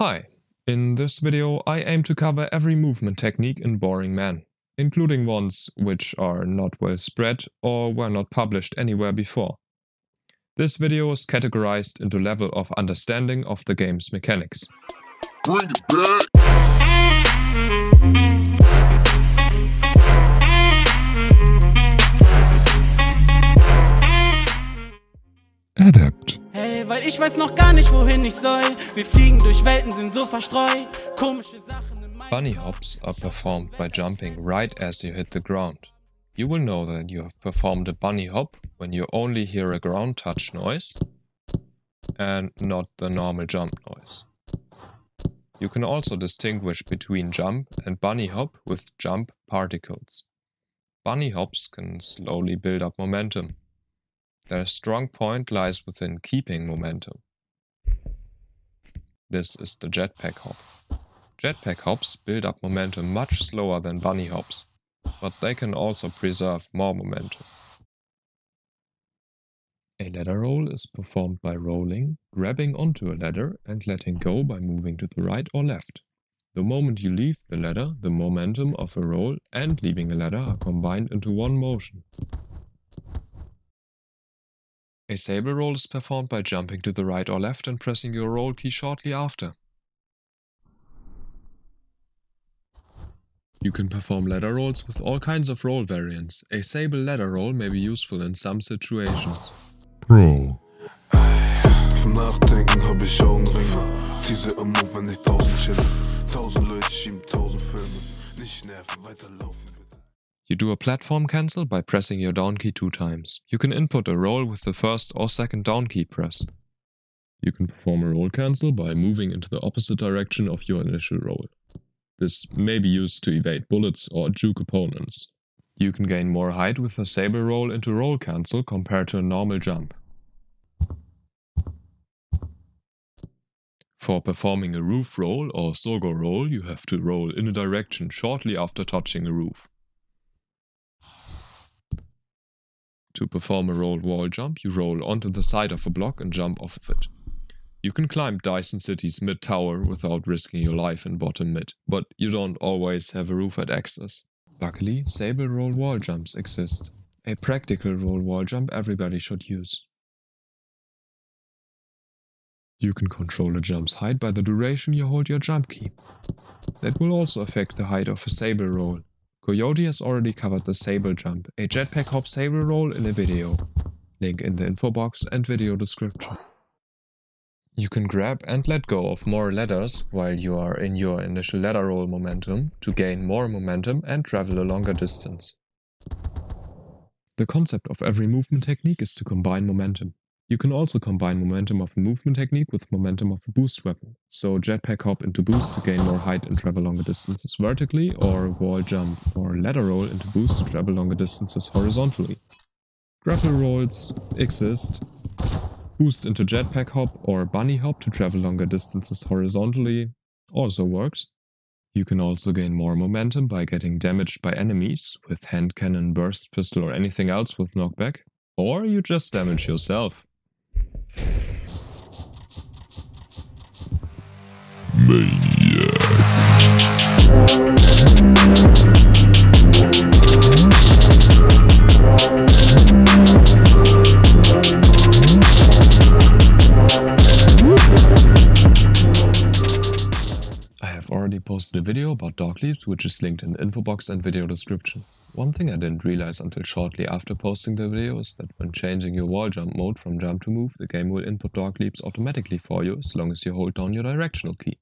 Hi, in this video I aim to cover every movement technique in Boring Man, including ones which are not well spread or were not published anywhere before. This video is categorized into level of understanding of the game's mechanics. Bring it back. Adept. Hey, weil ich weiß noch gar nicht, wohin ich soll. Wir fliegen durch Welten, sind so verstreut. Komische Sachen in meinem Bunny hops are performed by jumping right as you hit the ground. You will know that you have performed a bunny hop when you only hear a ground touch noise and not the normal jump noise. You can also distinguish between jump and bunny hop with jump particles. Bunny hops can slowly build up momentum. Their strong point lies within keeping momentum. This is the jetpack hop. Jetpack hops build up momentum much slower than bunny hops, but they can also preserve more momentum. A ladder roll is performed by rolling, grabbing onto a ladder and letting go by moving to the right or left. The moment you leave the ladder, the momentum of a roll and leaving a ladder are combined into one motion. A sable roll is performed by jumping to the right or left and pressing your roll key shortly after. You can perform ladder rolls with all kinds of roll variants. A sable ladder roll may be useful in some situations. Pro. Vom Nachdenken hab ich Augenringe. Diese im Move, wenn ich tausend chille. Tausend Leute schieben tausend Filme. Nicht nerven, weiterlaufen bitte. You do a platform cancel by pressing your down key two times. You can input a roll with the first or second down key press. You can perform a roll cancel by moving into the opposite direction of your initial roll. This may be used to evade bullets or juke opponents. You can gain more height with a sable roll into roll cancel compared to a normal jump. For performing a roof roll or surgo roll, you have to roll in a direction shortly after touching a roof. To perform a roll wall jump, you roll onto the side of a block and jump off of it. You can climb Dyson City's mid tower without risking your life in bottom mid, but you don't always have a roof at access. Luckily, Sable roll wall jumps exist. A practical roll wall jump everybody should use. You can control a jump's height by the duration you hold your jump key. That will also affect the height of a sable roll. Coyote has already covered the sable jump, a jetpack hop sable roll in a video. Link in the info box and video description. You can grab and let go of more ladders while you are in your initial ladder roll momentum to gain more momentum and travel a longer distance. The concept of every movement technique is to combine momentum. You can also combine momentum of a movement technique with momentum of a boost weapon. So jetpack hop into boost to gain more height and travel longer distances vertically, or wall jump or ladder roll into boost to travel longer distances horizontally. Grapple rolls exist. Boost into jetpack hop or bunny hop to travel longer distances horizontally also works. You can also gain more momentum by getting damaged by enemies with hand cannon, burst pistol or anything else with knockback. Or you just damage yourself. I video about dog leaps which is linked in the info box and video description. One thing I didn't realize until shortly after posting the video is that when changing your wall jump mode from jump to move, the game will input dog leaps automatically for you as long as you hold down your directional key.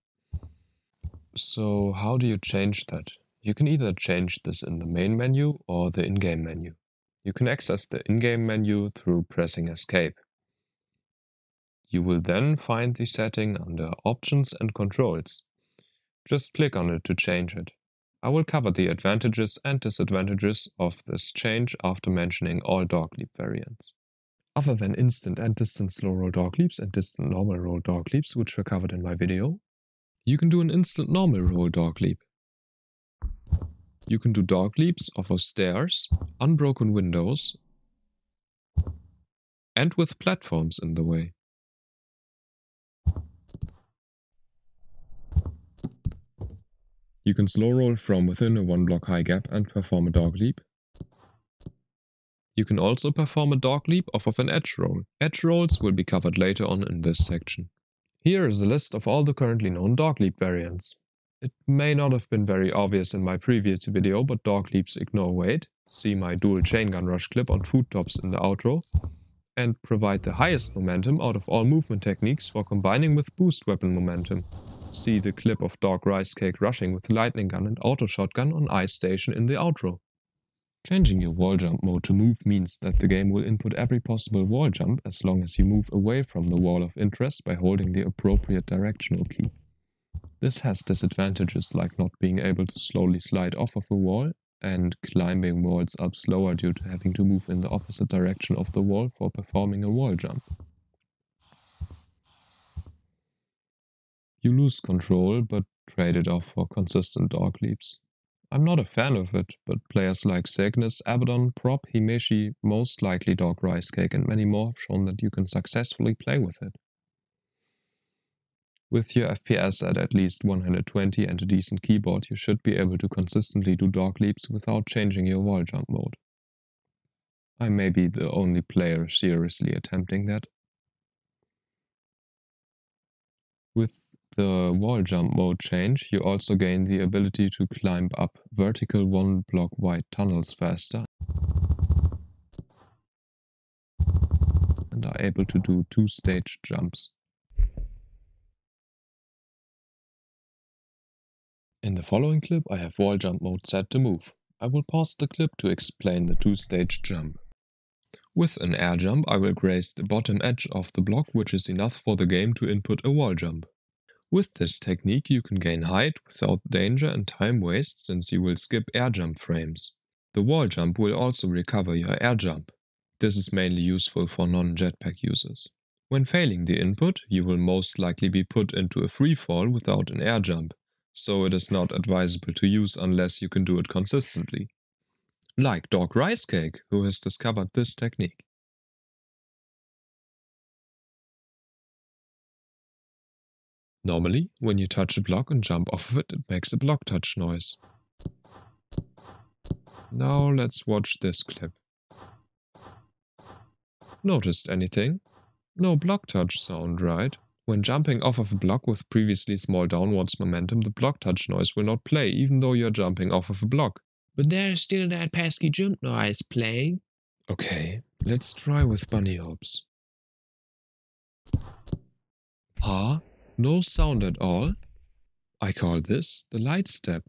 So how do you change that? You can either change this in the main menu or the in-game menu. You can access the in-game menu through pressing escape. You will then find the setting under Options and Controls. Just click on it to change it. I will cover the advantages and disadvantages of this change after mentioning all dog leap variants. Other than instant and distant slow roll dog leaps and distant normal roll dog leaps, which were covered in my video, you can do an instant normal roll dog leap. You can do dog leaps off of stairs, unbroken windows, and with platforms in the way. You can slow roll from within a one block high gap and perform a dog leap. You can also perform a dog leap off of an edge roll. Edge rolls will be covered later on in this section. Here is a list of all the currently known dog leap variants. It may not have been very obvious in my previous video, but dog leaps ignore weight, see my dual chain gun rush clip on foot tops in the outro, and provide the highest momentum out of all movement techniques for combining with boost weapon momentum. See the clip of Dog Rice Cake rushing with lightning gun and auto shotgun on Ice Station in the outro. Changing your wall jump mode to move means that the game will input every possible wall jump as long as you move away from the wall of interest by holding the appropriate directional key. This has disadvantages like not being able to slowly slide off of a wall and climbing walls up slower due to having to move in the opposite direction of the wall for performing a wall jump. You lose control, but trade it off for consistent dog leaps. I'm not a fan of it, but players like Cygnus, Abaddon, Prop, Himeshi, most likely Dog Rice Cake, and many more have shown that you can successfully play with it. With your FPS at at least 120 and a decent keyboard, you should be able to consistently do dog leaps without changing your wall jump mode. I may be the only player seriously attempting that. With the wall jump mode change, you also gain the ability to climb up vertical one block wide tunnels faster and are able to do two stage jumps. In the following clip I have wall jump mode set to move. I will pause the clip to explain the two-stage jump. With an air jump I will graze the bottom edge of the block which is enough for the game to input a wall jump. With this technique you can gain height without danger and time waste since you will skip air jump frames. The wall jump will also recover your air jump. This is mainly useful for non-jetpack users. When failing the input, you will most likely be put into a free fall without an air jump, so it is not advisable to use unless you can do it consistently. Like Dog Rice Cake, who has discovered this technique. Normally, when you touch a block and jump off of it, it makes a block touch noise. Now let's watch this clip. Noticed anything? No block touch sound, right? When jumping off of a block with previously small downwards momentum, the block touch noise will not play even though you're jumping off of a block. But there's still that pesky jump noise playing. Okay, let's try with bunny hops. Huh? No sound at all? I call this the light step.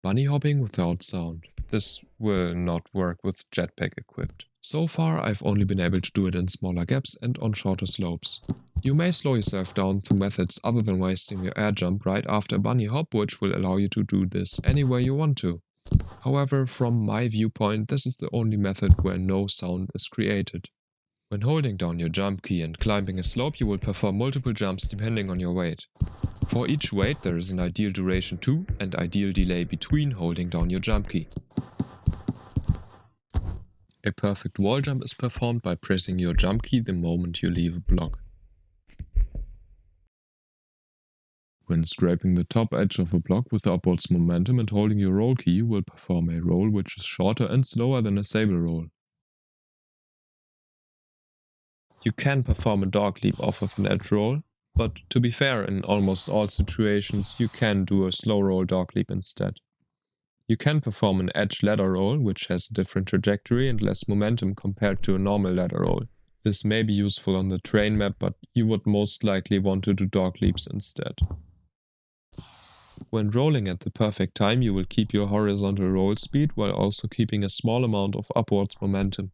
Bunny hopping without sound. This will not work with jetpack equipped. So far I've only been able to do it in smaller gaps and on shorter slopes. You may slow yourself down through methods other than wasting your air jump right after a bunny hop which will allow you to do this anywhere you want to. However, from my viewpoint, this is the only method where no sound is created. When holding down your jump key and climbing a slope, you will perform multiple jumps depending on your weight. For each weight, there is an ideal duration to and ideal delay between holding down your jump key. A perfect wall jump is performed by pressing your jump key the moment you leave a block. When scraping the top edge of a block with upwards momentum and holding your roll key, you will perform a roll which is shorter and slower than a sable roll. You can perform a dog leap off of an edge roll, but to be fair, in almost all situations you can do a slow roll dog leap instead. You can perform an edge ladder roll, which has a different trajectory and less momentum compared to a normal ladder roll. This may be useful on the train map, but you would most likely want to do dog leaps instead. When rolling at the perfect time, you will keep your horizontal roll speed while also keeping a small amount of upwards momentum.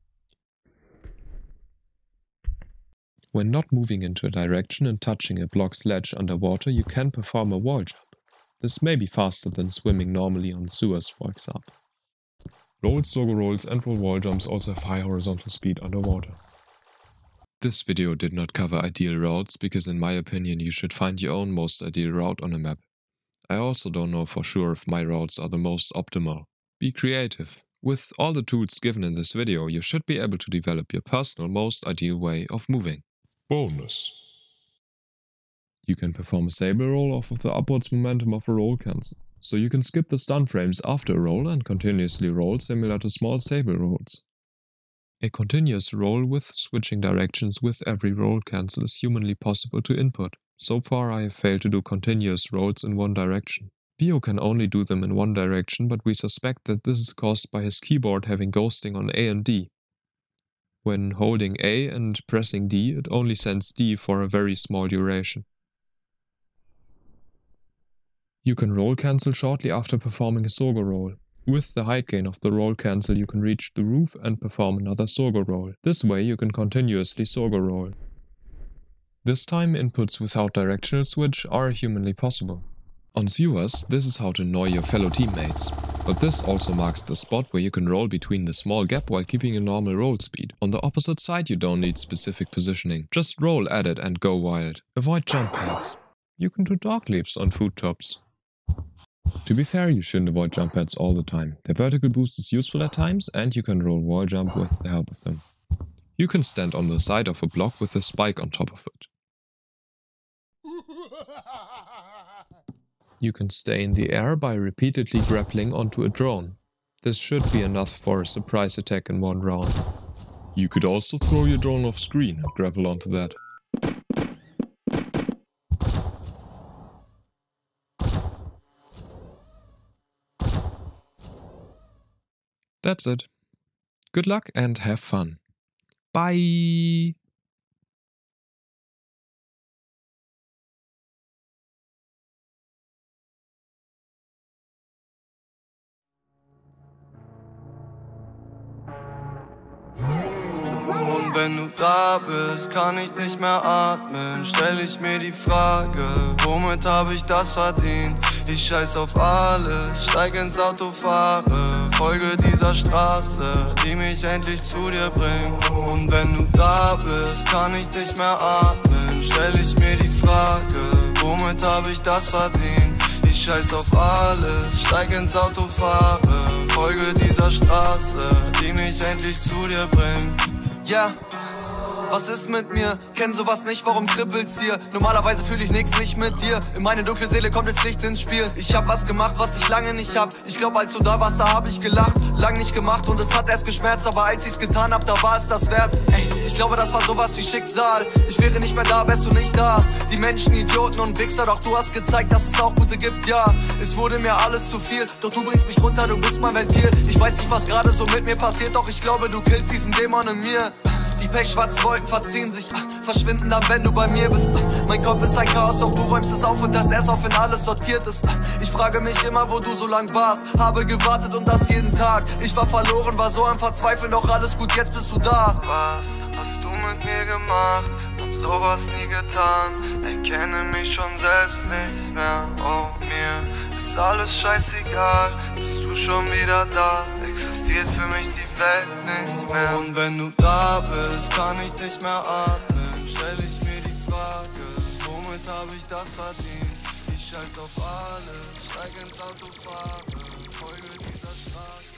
When not moving into a direction and touching a block's ledge underwater, you can perform a wall jump. This may be faster than swimming normally on sewers, for example. Rolls, Surgo rolls and roll wall jumps also have high horizontal speed underwater. This video did not cover ideal routes because in my opinion you should find your own most ideal route on a map. I also don't know for sure if my routes are the most optimal. Be creative. With all the tools given in this video, you should be able to develop your personal most ideal way of moving. Bonus. You can perform a sable roll off of the upwards momentum of a roll cancel. so you can skip the stun frames after a roll and continuously roll similar to small sable rolls. A continuous roll with switching directions with every roll cancel is humanly possible to input. So far I have failed to do continuous rolls in one direction. Vio can only do them in one direction, but we suspect that this is caused by his keyboard having ghosting on A and D. When holding A and pressing D, it only sends D for a very small duration. You can roll cancel shortly after performing a Surgo roll. With the height gain of the roll cancel you can reach the roof and perform another Surgo roll. This way you can continuously Surgo roll. This time inputs without directional switch are humanly possible. On Sewers, this is how to annoy your fellow teammates. But this also marks the spot where you can roll between the small gap while keeping a normal roll speed. On the opposite side you don't need specific positioning, just roll at it and go wild. Avoid jump pads. You can do dog leaps on food tops. To be fair, you shouldn't avoid jump pads all the time. The vertical boost is useful at times and you can roll wall jump with the help of them. You can stand on the side of a block with a spike on top of it. You can stay in the air by repeatedly grappling onto a drone. This should be enough for a surprise attack in one round. You could also throw your drone off screen and grapple onto that. That's it. Good luck and have fun. Bye! Und wenn du da bist, kann ich nicht mehr atmen. Stell ich mir die Frage, womit habe ich das verdient? Ich scheiß auf alles, steig ins Auto, fahre. Folge dieser Straße, die mich endlich zu dir bringt. Und wenn du da bist, kann ich nicht mehr atmen. Stell ich mir die Frage, womit habe ich das verdient? Ich scheiß auf alles, steig ins Auto, fahre. Folge dieser Straße, die mich endlich zu dir bringt. Yeah. Was ist mit mir? Kenn sowas nicht, warum kribbelt's hier? Normalerweise fühle ich nix nicht mit dir. In meine dunkle Seele kommt jetzt Licht ins Spiel. Ich hab was gemacht, was ich lange nicht hab. Ich glaub, als du da warst, da hab ich gelacht. Lang nicht gemacht und es hat erst geschmerzt, aber als ich's getan hab, da war es das wert. Ey, ich glaube, das war sowas wie Schicksal. Ich wäre nicht mehr da, wärst du nicht da. Die Menschen, Idioten und Wichser, doch du hast gezeigt, dass es auch gute gibt, ja. Es wurde mir alles zu viel, doch du bringst mich runter, du bist mein Ventil. Ich weiß nicht, was gerade so mit mir passiert, doch ich glaube, du killst diesen Dämon in mir. Die pechschwarzen Wolken verziehen sich, verschwinden dann, wenn du bei mir bist. Mein Kopf ist ein Chaos, doch du räumst es auf und das erst auf, wenn alles sortiert ist. Ich frage mich immer, wo du so lang warst. Habe gewartet und das jeden Tag. Ich war verloren, war so am Verzweifeln, doch alles gut, jetzt bist du da. Was hast du mit mir gemacht? Hab sowas nie getan. Erkenne mich schon selbst nicht mehr. Oh, ist alles scheißegal. Bist du schon wieder da? Existiert für mich die Welt nicht mehr. Und wenn du da bist, kann ich nicht mehr atmen. Stell ich mir die Frage, womit hab ich das verdient? Ich scheiß auf alles, steig ins Auto, fahre, folge dieser Straße.